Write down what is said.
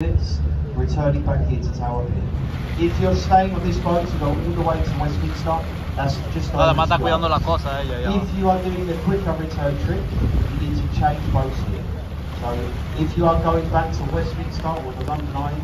minutes, returning back here to Tower Hill. If you're staying on this boat to go all the way to Westminster, that's just Nada over está cuidando las cosas ella eh, ya. If you are doing a quicker return trip, you need to change boats here. So if you are going back to Westminster or the London Eye,